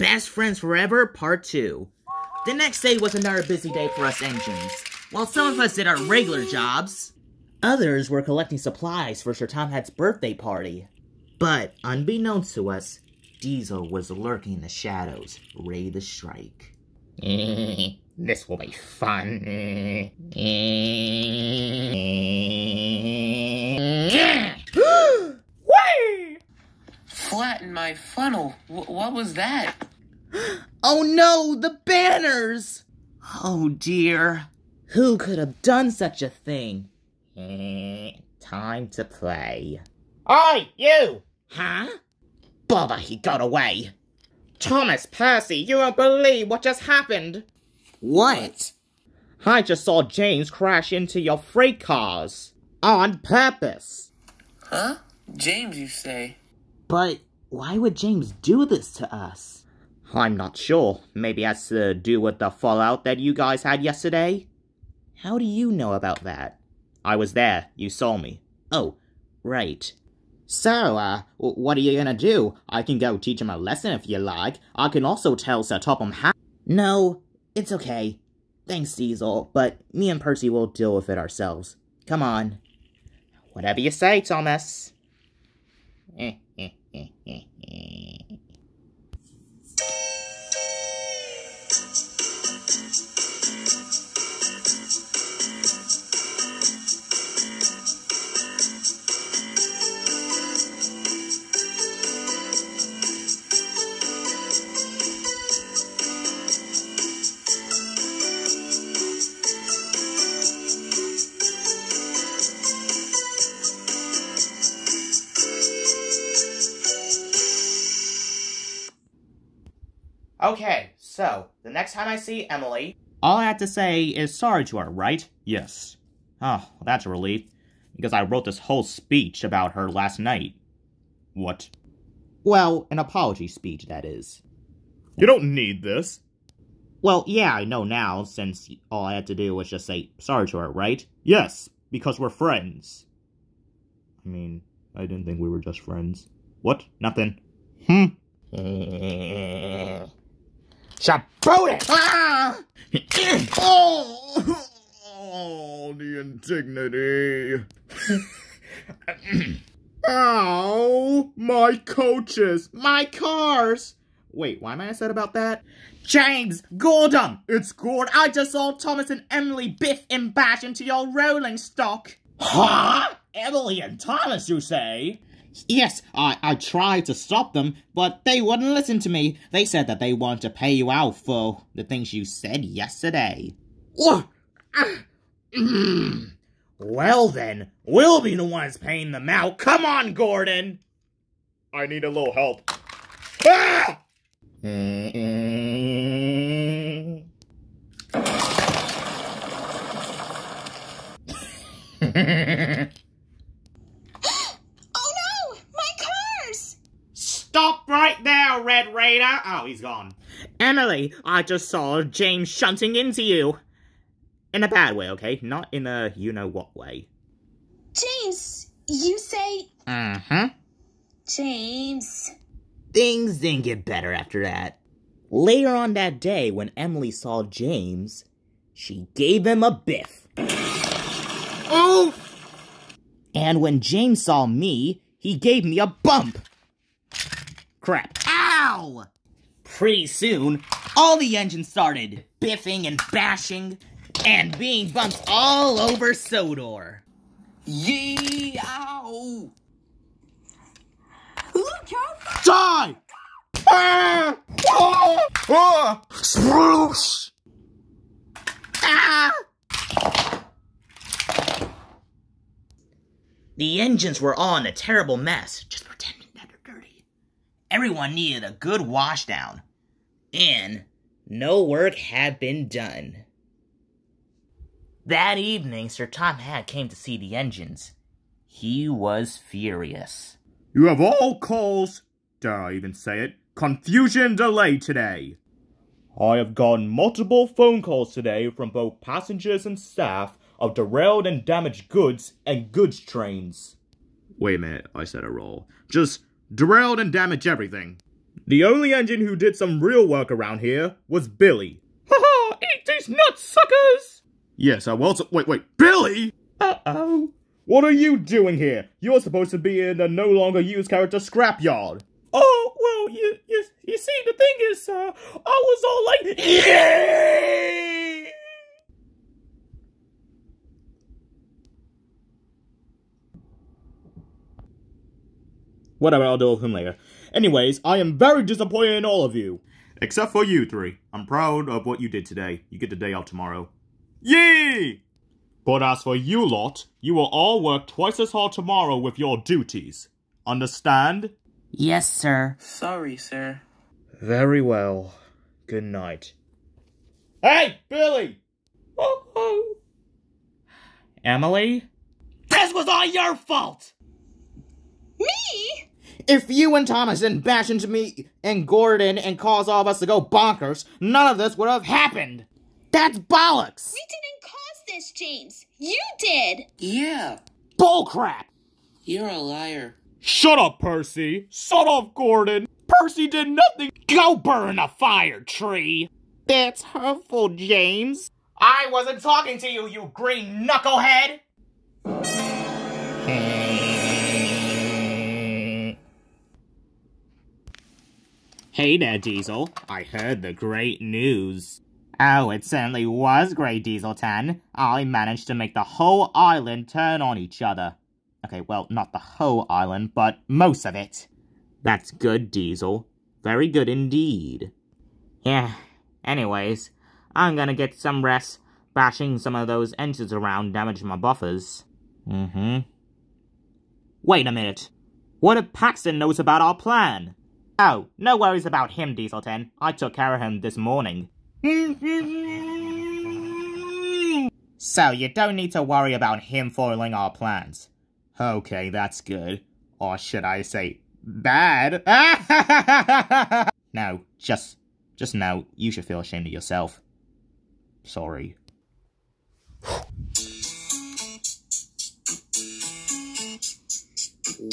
Best Friends Forever Part 2. The next day was another busy day for us engines. While some of us did our regular jobs, others were collecting supplies for Sir Topham Hatt's birthday party. But, unbeknownst to us, Diesel was lurking in the shadows, ready to strike. this will be fun. Whee! Flatten my funnel. W what was that? Oh no, the banners! Oh dear. Who could have done such a thing? Eh, time to play. Oi, you! Huh? Bother, he got away. Thomas, Percy, you won't believe what just happened. What? I just saw James crash into your freight cars. On purpose. Huh? James, you say? But why would James do this to us? I'm not sure. Maybe has to do with the fallout that you guys had yesterday? How do you know about that? I was there. You saw me. Oh, right. So, uh, what are you gonna do? I can go teach him a lesson if you like. I can also tell Sir Topham how- No, it's okay. Thanks, Diesel, but me and Percy will deal with it ourselves. Come on. Whatever you say, Thomas. Okay, so, the next time I see Emily, all I have to say is sorry to her, right? Yes. Oh, that's a relief. Because I wrote this whole speech about her last night. What? Well, an apology speech, that is. You don't need this. Well, yeah, I know now, since all I had to do was just say sorry to her, right? Yes, because we're friends. I mean, I didn't think we were just friends. What? Nothing. Hmm? Shaboot Ah! oh, oh, the indignity. Ow, my coaches, my cars. Wait, why am I upset about that? James! Gordon! It's good. I just saw Thomas and Emily biff and bash into your rolling stock. Huh? Emily and Thomas, you say? Yes, I, I tried to stop them, but they wouldn't listen to me. They said that they want to pay you out for the things you said yesterday. Well then, we'll be the ones paying them out. Come on, Gordon! I need a little help. Ah! Oh no! My cars! Stop right there, Red Raider! Oh, he's gone. Emily, I just saw James shunting into you. In a bad way, okay? Not in a you-know-what way. James, you say. Uh-huh. James. Things didn't get better after that. Later on that day, when Emily saw James, she gave him a biff. Oh! And when James saw me, he gave me a bump. Crap. Pretty soon, all the engines started biffing and bashing and being bumped all over Sodor. Yee! Ow! Look out! Die! Ah! Ah! Ah! Swoosh! Ah! The engines were all in a terrible mess, just dirty. Everyone needed a good washdown. And no work had been done. That evening, Sir Topham Hatt came to see the engines. He was furious. You have all caused, dare I even say it, confusion and delay today. I have gotten multiple phone calls today from both passengers and staff of derailed and damaged goods and goods trains. Wait a minute, I said it wrong. Just derailed and damaged everything. The only engine who did some real work around here was Billy. Haha, eat these nuts, suckers! Yes, I was. Wait, wait, Billy! Uh-oh. What are you doing here? You're supposed to be in the no longer used character scrapyard. Oh, well, you, you, you see, the thing is, uh, I was all like, yeah! Whatever, I'll deal with him later. Anyways, I am very disappointed in all of you. Except for you three. I'm proud of what you did today. You get the day off tomorrow. Yay! But as for you lot, you will all work twice as hard tomorrow with your duties. Understand? Yes, sir. Sorry, sir. Very well. Good night. Hey, Billy! Oh, oh. Emily? This was all your fault! Me? If you and Thomas didn't bash into me and Gordon and cause all of us to go bonkers, none of this would have happened. That's bollocks! We didn't cause this, James. You did. Yeah, Bullcrap! you're a liar. Shut up, Percy! Shut up, Gordon! Percy did nothing! Go burn a fire tree! That's hurtful, James. I wasn't talking to you, you green knucklehead! Hmm. Hey there, Diesel. I heard the great news. Oh, it certainly was great, Diesel 10. I managed to make the whole island turn on each other. Okay, well, not the whole island, but most of it. That's good, Diesel. Very good indeed. Yeah, anyways, I'm gonna get some rest bashing some of those engines around damaging my buffers. Mm-hmm. Wait a minute. What if Paxton knows about our plan? Oh, no worries about him, Diesel 10. I took care of him this morning. so, you don't need to worry about him foiling our plans. Okay, that's good. Or should I say, bad? no, just, just know you should feel ashamed of yourself. Sorry.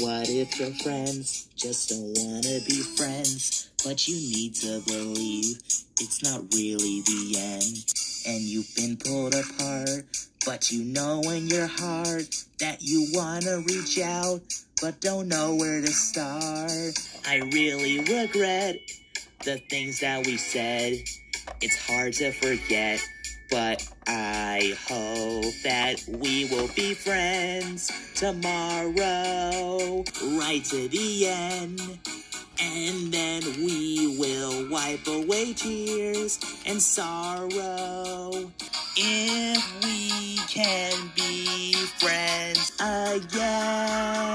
What if your friends just don't wanna be friends? But you need to believe it's not really the end. And you've been pulled apart, but you know in your heart that you wanna reach out, but don't know where to start. I really regret the things that we said. It's hard to forget, but I hope that we will be friends tomorrow, right to the end. And then we will wipe away tears and sorrow. If we can be friends again.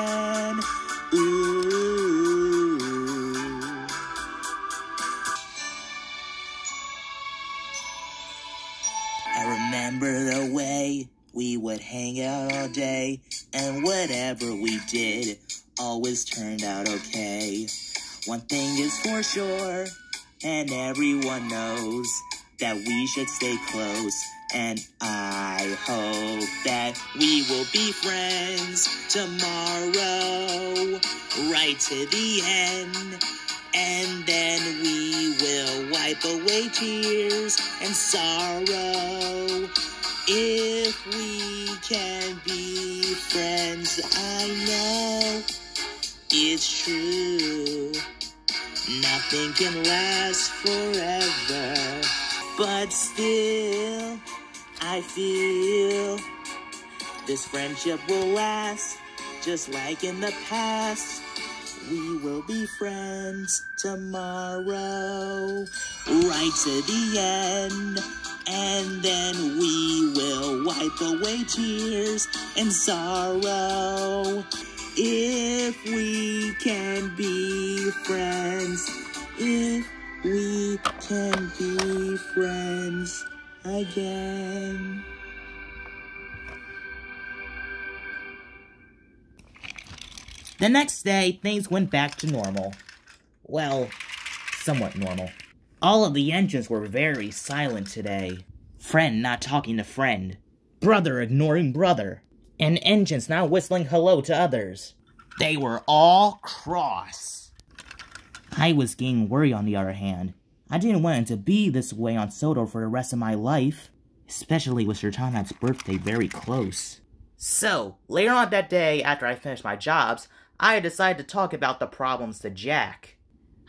Remember the way we would hang out all day, and whatever we did always turned out okay. One thing is for sure, and everyone knows that we should stay close. And I hope that we will be friends tomorrow, right to the end. And away tears and sorrow. If we can be friends, I know it's true. Nothing can last forever, but still, I feel this friendship will last just like in the past. We will be friends tomorrow, right to the end. And then we will wipe away tears and sorrow. If we can be friends, if we can be friends again. The next day, things went back to normal. Well, somewhat normal. All of the engines were very silent today. Friend not talking to friend. Brother ignoring brother. And engines not whistling hello to others. They were all cross. I was getting worried on the other hand. I didn't want it to be this way on Sodor for the rest of my life, especially with Sir Topham Hatt's birthday very close. So, later on that day, after I finished my jobs, I decided to talk about the problems to Jack.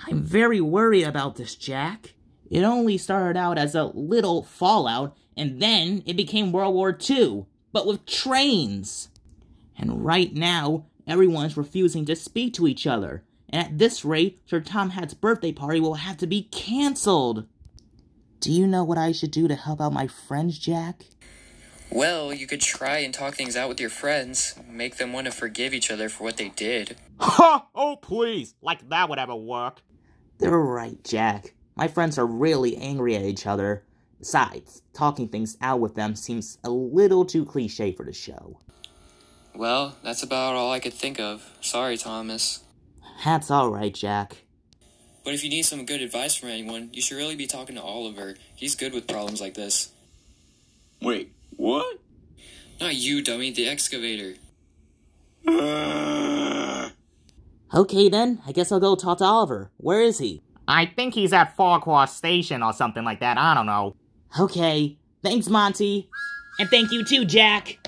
I'm very worried about this, Jack. It only started out as a little fallout, and then it became World War II, but with trains. And right now, everyone's refusing to speak to each other. And at this rate, Sir Tom Topham Hatt's birthday party will have to be cancelled. Do you know what I should do to help out my friends, Jack? Well, you could try and talk things out with your friends, make them want to forgive each other for what they did. Ha! Oh, please! Like that would ever work. They're right, Jack. My friends are really angry at each other. Besides, talking things out with them seems a little too cliche for the show. Well, that's about all I could think of. Sorry, Thomas. That's alright, Jack. But if you need some good advice from anyone, you should really be talking to Oliver. He's good with problems like this. Wait, what? Not you, dummy, the excavator. Okay then, I guess I'll go talk to Oliver. Where is he? I think he's at Farquhar Station or something like that. I don't know. Okay, thanks, Monty. And thank you too, Jack.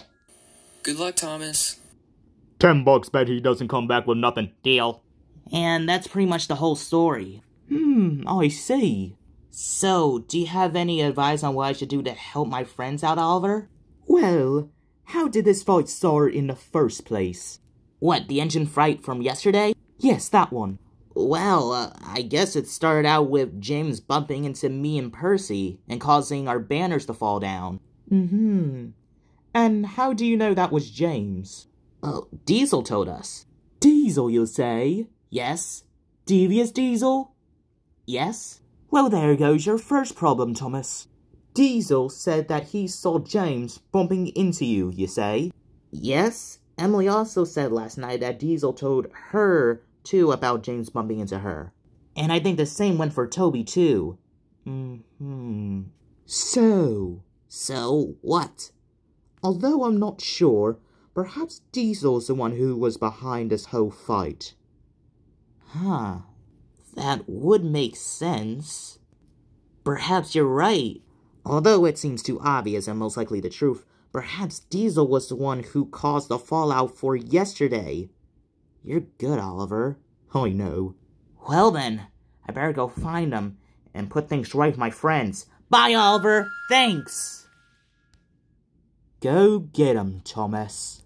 Good luck, Thomas. Ten bucks bet he doesn't come back with nothing. Deal. And that's pretty much the whole story. Hmm, I see. So, do you have any advice on what I should do to help my friends out, Oliver? Well, how did this fight start in the first place? What, the engine fight from yesterday? Yes, that one. Well, uh, I guess it started out with James bumping into me and Percy and causing our banners to fall down. Mm-hmm. And how do you know that was James? Oh, Diesel told us. Diesel, you say? Yes. Devious Diesel? Yes. Well, there goes your first problem, Thomas. Diesel said that he saw James bumping into you, you say? Yes. Emily also said last night that Diesel told her, too, about James bumping into her. And I think the same went for Toby, too. hmm So... So, what? Although I'm not sure, perhaps Diesel's the one who was behind this whole fight. Huh. That would make sense. Perhaps you're right. Although it seems too obvious and most likely the truth, perhaps Diesel was the one who caused the fallout for yesterday. You're good, Oliver. I know. Well then, I better go find him and put things right with my friends. Bye, Oliver. Thanks. Go get him, Thomas.